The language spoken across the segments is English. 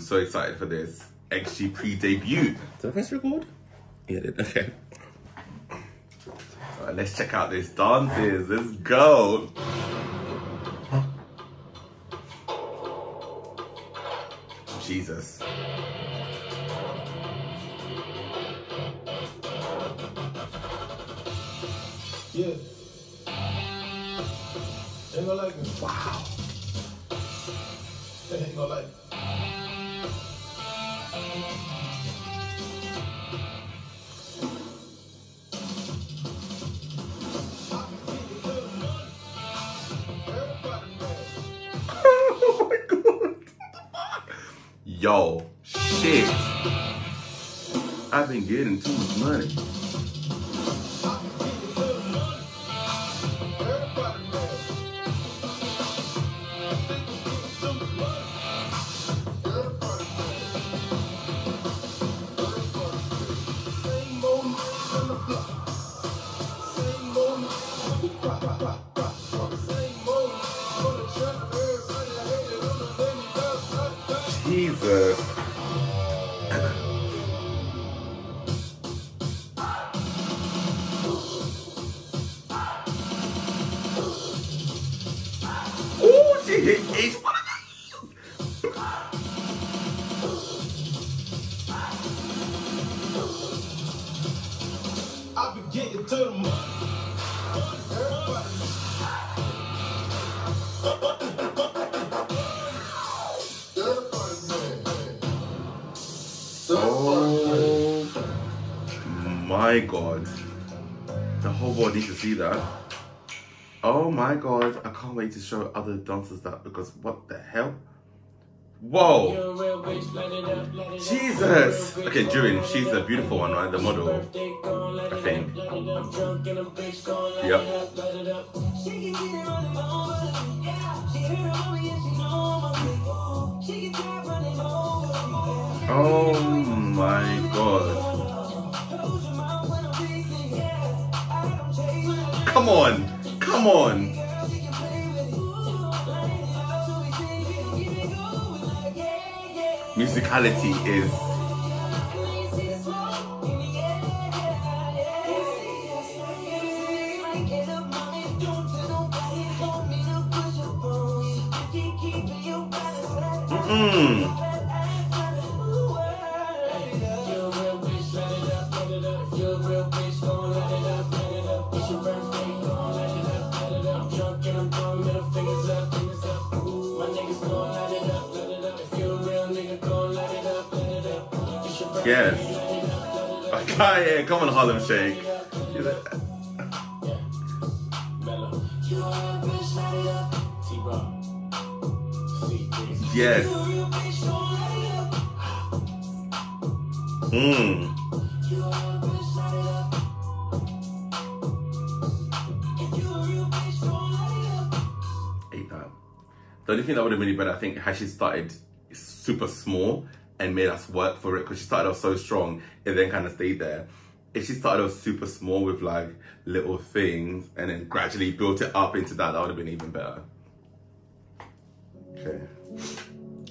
so excited for this XG pre-debut. Did I press record? Yeah, I did. Okay. Let's check out this dances. Let's go. Jesus. Shit. I've been getting too much money. Hit each one of those. I been getting to the money. Oh my god. The whole world needs to see that. My god. I can't wait to show other dancers that because what the hell? Whoa. Jesus. Okay, Jurin, she's the beautiful one, right? The model. I think. Yep. Oh my god. Come on. Come on. Musicality is mm. Come on, Harlem Shake. She's Yes. Mm. That. The only thing that would have been better, I think, had she started super small and made us work for it because she started off so strong and then kind of stayed there. If she started off super small with like little things and then gradually built it up into that, that would have been even better. Okay.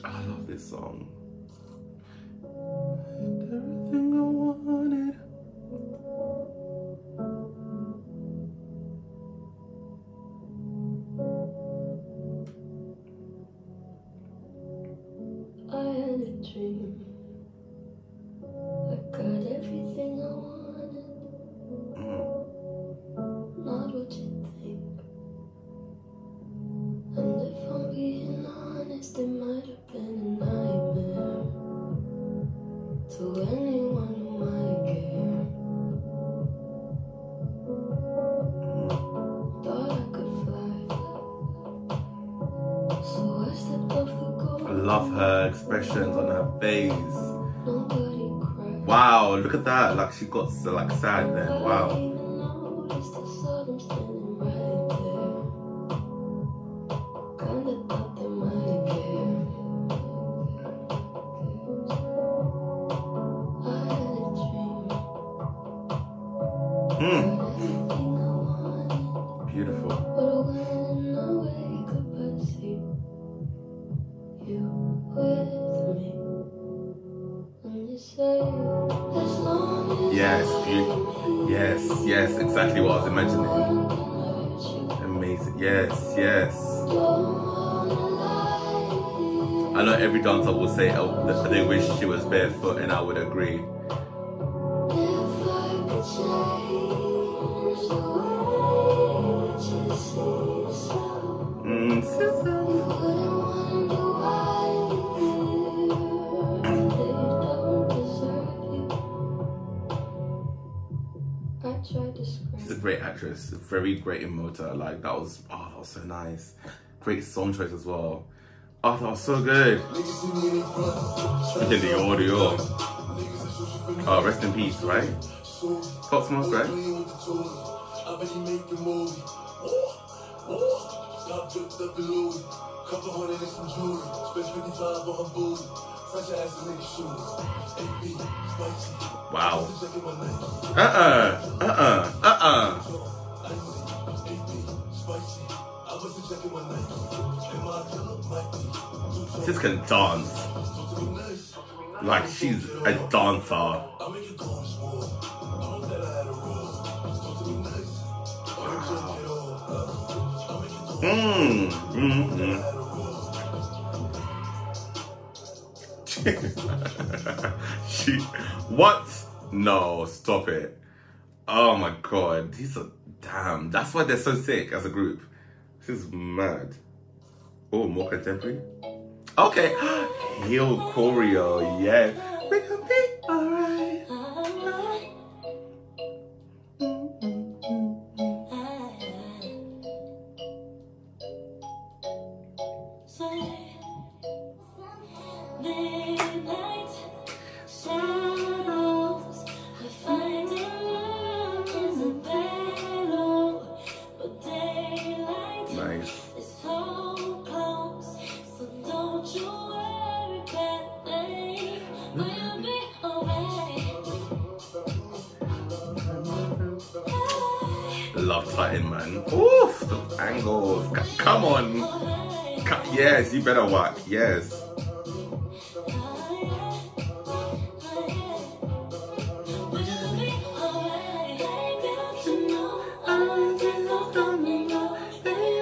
I love this song. Love her expressions on her face. Wow, look at that. Like she got so like sad then. Wow. Yes. Yes, yes, exactly what I was imagining. Amazing. Yes, yes. I know every dancer will say oh, they wish she was barefoot, and I would agree. Very great in motor. Like that was, oh, that was so nice. Great song choice as well. Oh, that was so good. Then the audio. Oh, rest in peace, right? Pop Smoke, right? I bet you make the movie. Ooh, ooh. Stop dripped up in Louis. Couple hundred and some jewelry. Spent 55 on her booty. Such ass nigga shoes. AP, spicy. Wow. Checking my name. Uh-uh, uh-uh, uh-uh. Icy, AP, spicy. I wasn't checking my name. And my killer might be. Just can dance. Like she's a dancer. I make it go small. I hope that I had a role. Supposed to be nice. I don't check it all. I make it go Mmm, mm-hmm. she, what? No, stop it. Oh my god, these are, damn, that's why they're so sick as a group. This is mad. Oh, more contemporary? Okay, heel choreo, yeah. We can be alright. Come on. Yes, you better watch. Yes.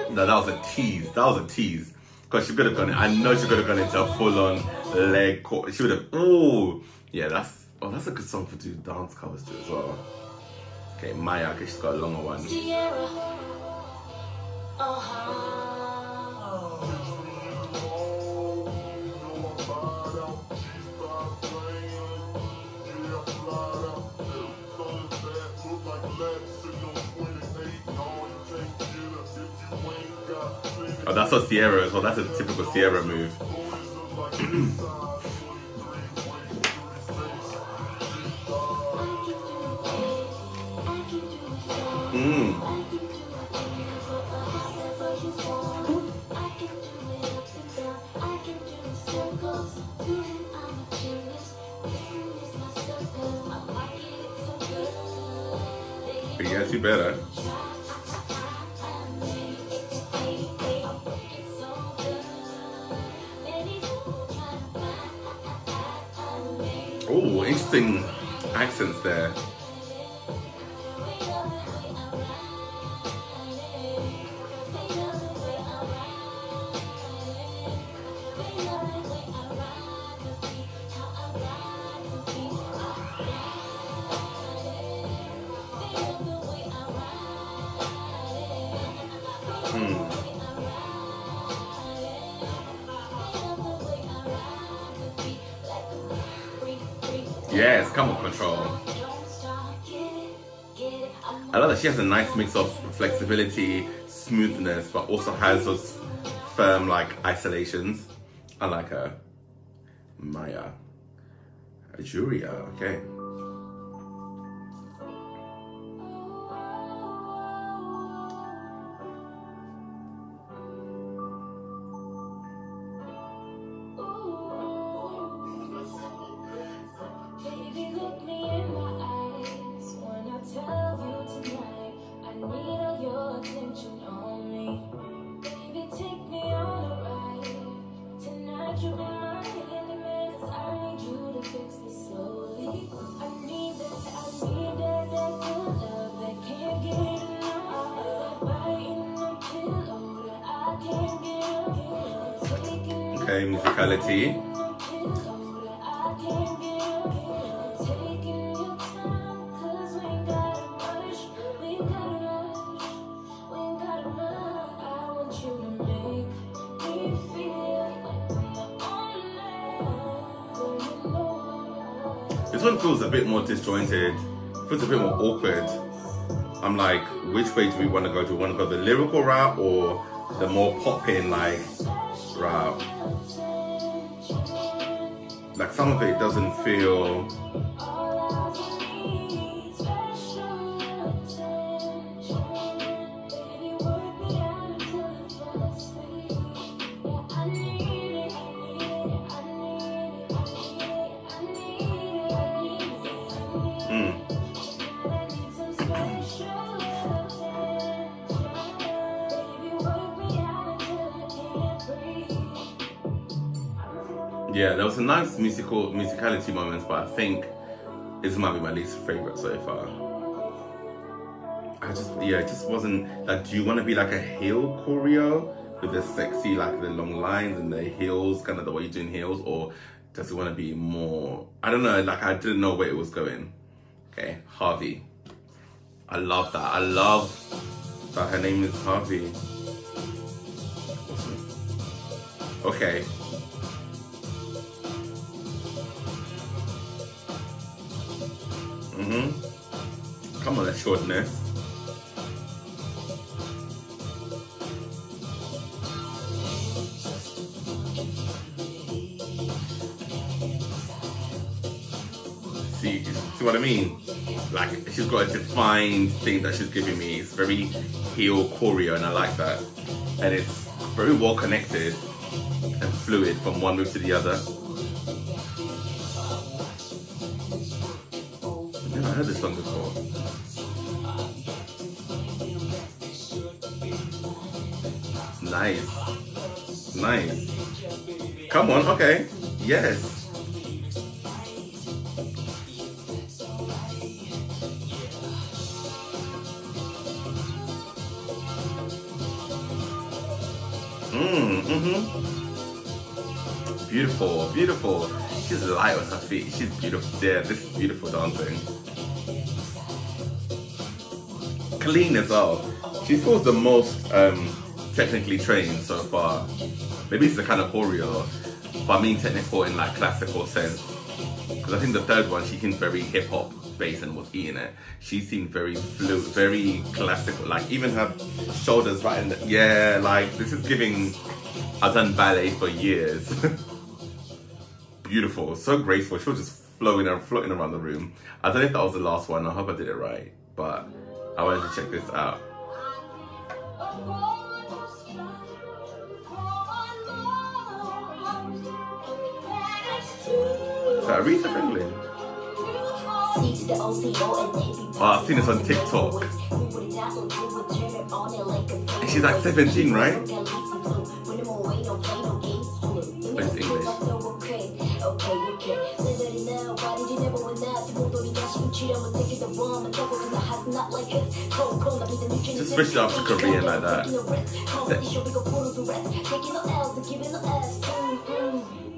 No, that was a tease. That was a tease. Because she could have gone, I know she could have gone into a full on leg core. She would have, oh, yeah, that's, oh, that's a good song for two dance covers to as well. Okay, Maya, because she's got a longer one. Sierra. Uh-huh. Oh, that's a Sierra as well. That's a typical Sierra move. Oh, interesting accents there. Yes, come on, control. I love that she has a nice mix of flexibility, smoothness, but also has those firm like isolations. I like her. Maya. Ajuria, okay. Musicality. This one feels a bit more disjointed, feels a bit more awkward. I'm like, which way do we want to go? Do we want to go the lyrical route or the more popping like route? Like some of it doesn't feel yeah, there was a nice musical musicality moments, but I think this might be my least favorite so far. I just yeah, it just wasn't like do you wanna be like a heel choreo with the sexy like the long lines and the heels, kind of the way you're doing heels, or does it wanna be more I don't know, like I didn't know where it was going. Okay, Harvey. I love that. I love that her name is Harvey. Okay. Shortness. See, see what I mean? Like she's got a defined thing that she's giving me. It's very heel choreo, and I like that. And it's very well connected and fluid from one move to the other. I've never heard this song before. Nice. Nice. Come on, okay. Yes. Mm, mm-hmm. Beautiful, beautiful. She's light on her feet. She's beautiful. Yeah, this is beautiful dancing. Clean as well. She feels the most um, technically trained so far. Maybe it's the kind of choreo, but I mean technical in like classical sense. Because I think the third one, she seemed very hip hop based and was eating it. She seemed very fluid, very classical. Like even her shoulders right in the, yeah, like this is giving, I've done ballet for years. Beautiful, so graceful. She was just floating and floating around the room. I don't know if that was the last one. I hope I did it right, but I wanted to check this out. That Aretha Franklin? Oh, I've seen this on TikTok. And she's like 17, right? It's English. Just switch it up to Korean like that.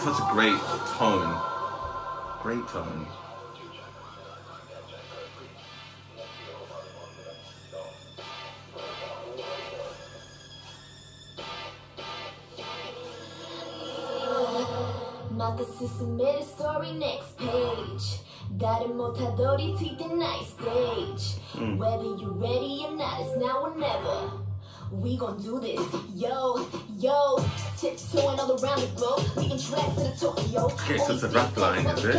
Such, such a great tone. Great tone. 막 the submitted story next page 다른 못하더리 tweet the night stage Whether you ready or not, it's now or never we gon' do this. Yo, yo, tiptoeing all around the globe, leaving tracks in Tokyo. Okay, so it's a rap line, is it?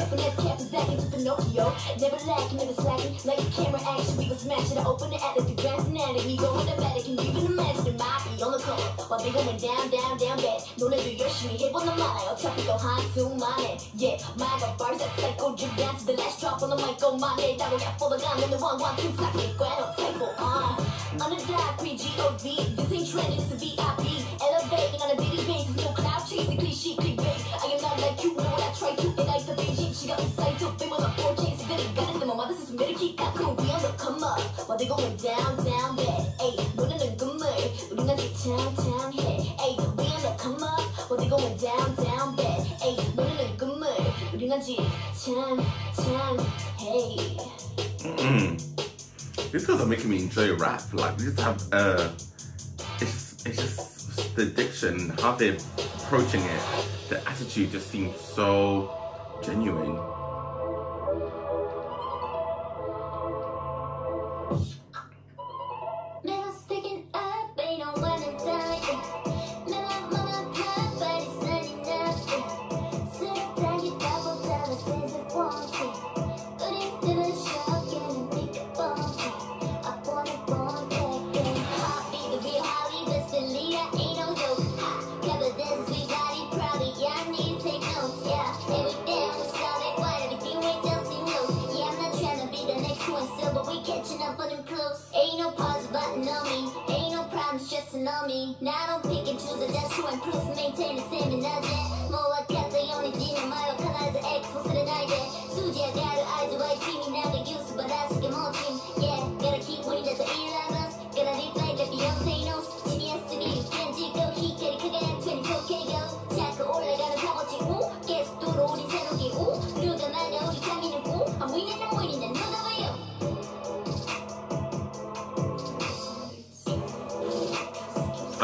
Never lacking, never slacking, like a camera action. We gon' smash it, I open it, at the grass and. We go in the Vatican, you even imagine the mafia on the cover. But they going down, down, down bad. No nigga, you're shooting, hit on the mind. I'll trap it, go high, soon, my man. Yeah, my got bars that psycho, drip down to the last drop on the mic, go my head. That will get full of gun, and the one, one, two, clap it, grab a table, on the dot, P-G-O-D, this ain't trending, it's a VIP. Elevating on a daily basis, no cloud chasing, cliche, clickbait. I am not like you, know what I try to, and I the Beijing, she got me psyched up, they want a 4K, so they got it, my mother says, Medicaid, got cool, we on the come up, while they going down, down bad. Ayy, 너네는 금물, 우린 아직 town, town head. Ayy, we on the come up, while they going down, down bad. Ayy, 너네는 금물, 우린 아직 town, town, hey. These girls are making me enjoy rap. Like just have uh it's it's just the diction, how they're approaching it, the attitude just seems so genuine. I'm putting close. Ain't no pause button no me. Ain't no problems just stressing on me. Now I don't pick and choose, I just show and proof. Maintain the same and nothing. it. More like the only genie. My own X, what's it?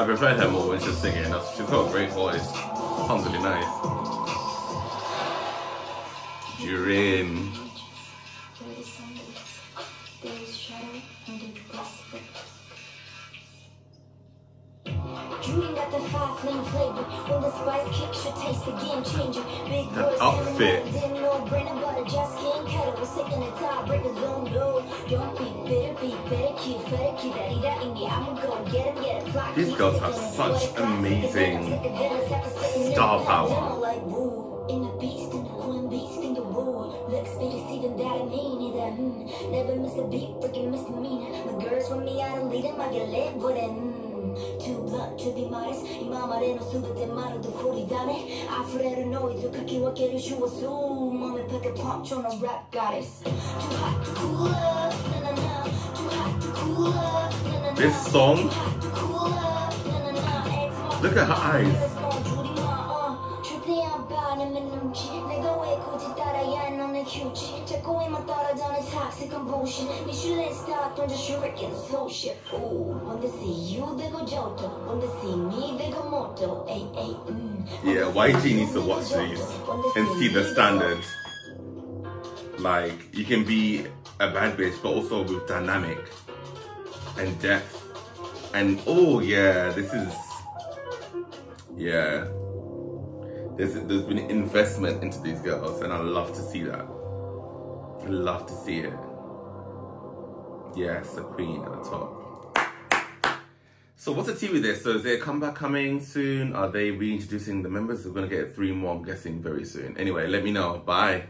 Prefer her more when she's singing. She's got a great voice. Sounds really nice. Jurin. It. Clock These girls have such What it costs, amazing take the balance, have to split the star power. down Like woo, in the beast, in the queen beast, in the world. Let's be deceiving that I mean it. Mm. Never miss a beat, freaking misdemeanor. The girls want me, I don't lead them, I get lit, mm. Too blunt to be modest今までの全てまるで振りだね溢れるノイズかき分ける手話数 Mommy pack a punch on a rap goddess Too hot to cool us, na na na Too hot to cool us, na na na This song? Too hot to cool us, na na na Ex- Look at her eyes. Toxic and bullshit Michelin star 던져 shuriken so shit Ooh, they see you they go Johto they see me they go Moto Ay, ay, mm. Yeah, YG needs to you, they go watch these Johto. When they and see see the standards. Like, you can be a bad bitch, but also with dynamic and depth. And oh, yeah, this is. Yeah. There's, there's been investment into these girls, and I love to see that. I love to see it. Yes, the queen at the top. So what's the tea with this? So is there a comeback coming soon? Are they reintroducing the members? We're gonna get three more, I'm guessing, very soon. Anyway, let me know. Bye.